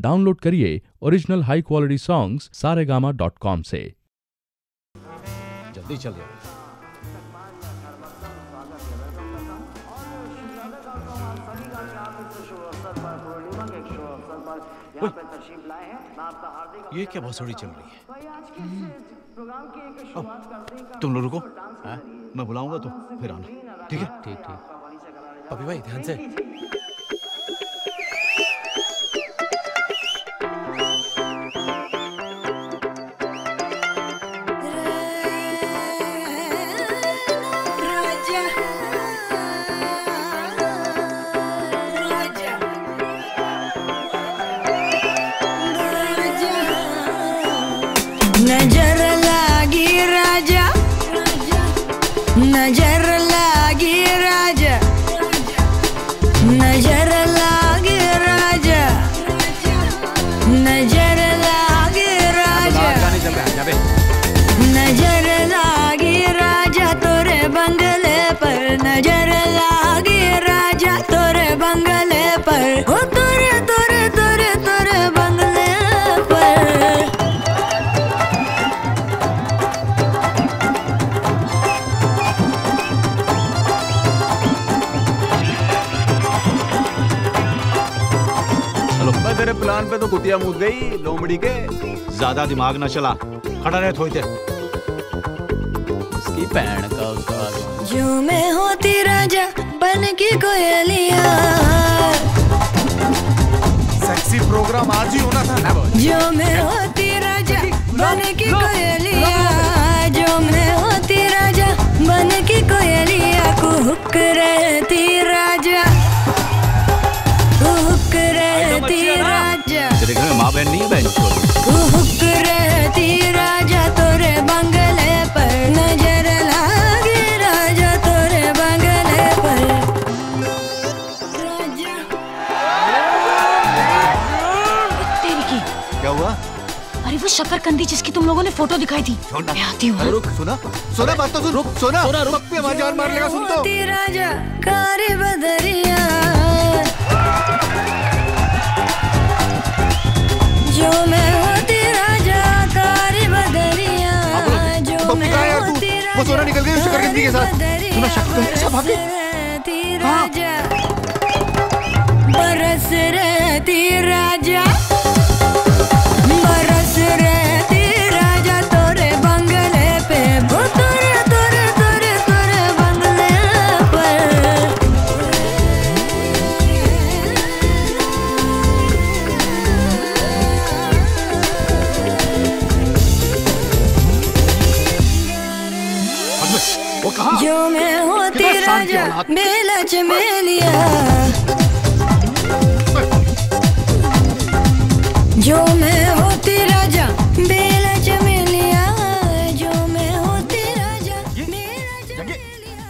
Download करिए original high quality songs Saregama dot com से। जल्दी चल ये क्या भसोड़ी चल रही है? अब तुम लोग रुको। हाँ? मैं बुलाऊँगा तो फिर आना। ठीक है? ठीक ठीक। अभी भाई ध्यान से। नज़र लागी राजा नज़र राजा नज़र प्लान पे तो कुतिया मुद गई लोमड़ी के। ज़्यादा दिमाग ना चला। खड़ा रहे थोड़ी देर। उसकी पैण का उसका जो मैं होती राजा बन की कोयलिया सेक्सी प्रोग्राम आज ही होना था। ना जो मैं होती शकरकंदी जिसकी तुम लोगों ने फ़ोटो दिखाई थी। मैं आती हूँ। रुक सुना। सुना बात तो सुन। रुक। सोना पप्पी हमारी जान मार लेगा सुन तो। राजा कारी बदरिया। तू? निकल गए सोना निकल गई शकरकंदी के साथ। तुम्हें शक भाग गई? बरसती राजा बरस रहती राजा वो कहा? जो मैं होती राजा। बेला चमेलिया जो मैं। होती राजा बेला चमेलिया जो मैं होती राजा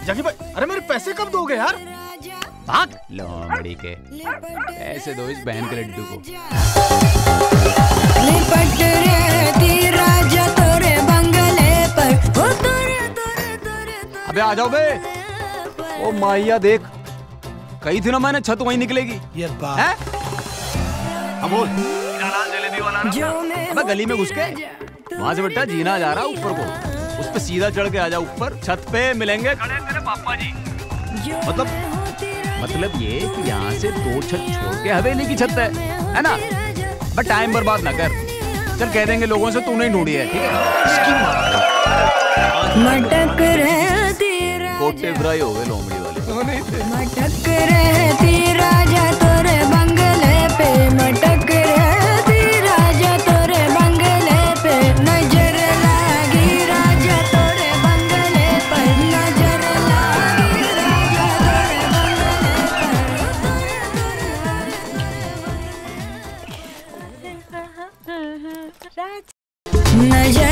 जगी भाई अरे मेरे पैसे कब दोगे यार? भाग। लोमड़ी के। ऐसे दो इस बहन के लड्डू को। लिपट रहती आ जाओ बे। ओ माइया देख। कही थी ना मैंने छत वहीं निकलेगी। ये बात हैं? हाँ बोल। जो मैं अबे गली में घुस के वहाँ से बेटा जीना जा रहा ऊपर को। उस पे सीधा चढ़ के आ जा ऊपर। छत पे मिलेंगे। खड़े तेरे पापा जी। मतलब मतलब ये कि यहाँ से दो छत छोड़ के हवेली की छत है। है ना? बट टाइम बर्बाद ना कर। चल कह देंगे लोगों से तूने ही ढूंढी है ठीक है? कोटे फ्राई हो गए लोमड़ी वाले। मटक रहती राजा तोरे बंगले पे मटक रहती राजा तोरे बंगले पे। नज़र लागी राजा तोरे बंगले पर नज़र लागी राजा तोरे बंगले पर। नज़र